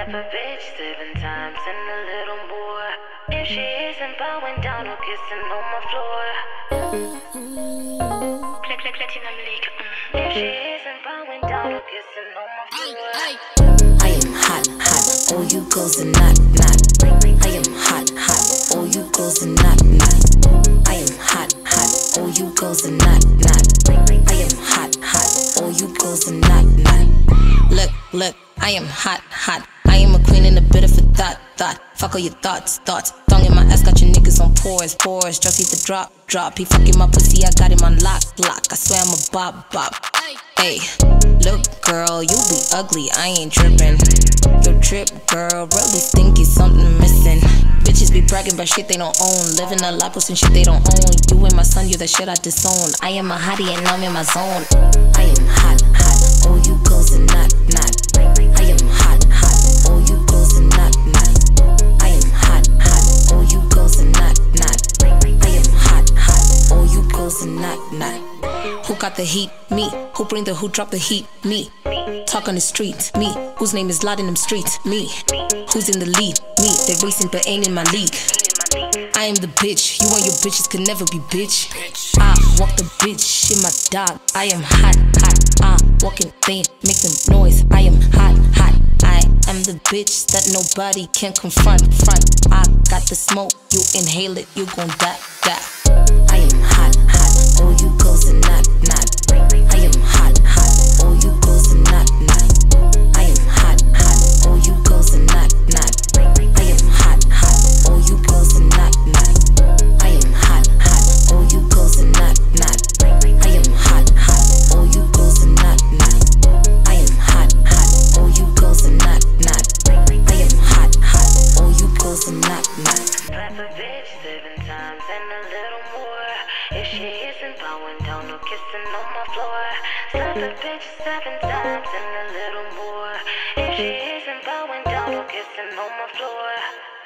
Slap a bitch seven times and a little more. If she isn't bowing down or kissing on my floor. Platinum league. mm. If she isn't bowing down or kissing on my floor. I am hot, hot. All you girls are not, not. I am hot, hot. All you girls are not, not. I am hot, hot. All you girls are not, not. I am hot, hot. All you girls are not, not. Look, look. I am hot, hot. Fuck all your thoughts, thoughts. Thong in my ass, got your niggas on pores, pores. Just hit the drop, drop. He fucking my pussy, I got him on lock, lock. I swear I'm a bop, bop. Hey, look, girl, you be ugly, I ain't trippin'. Your trip, girl, really think it's something missing. Bitches be bragging about shit they don't own. Living a life and shit they don't own. You and my son, you the shit I disown. I am a hottie and I'm in my zone. I am hot, Who got the heat? Me. Who bring the who drop the heat? Me. Talk on the street? Me. Whose name is loud in them streets? Me. Who's in the lead? Me. They racing but ain't in my league. I am the bitch. You and your bitches can never be bitch. I walk the bitch, in my dog. I am hot, hot. I walk in make them noise. I am hot, hot. I am the bitch that nobody can confront. Front. I got the smoke. You inhale it, you gon' die, die. I am hot, hot. All you girls are not, times and a little more. If she isn't bowing down or kissing on my floor. Slap a bitch seven times and a little more. If she isn't bowing down or kissing on my floor.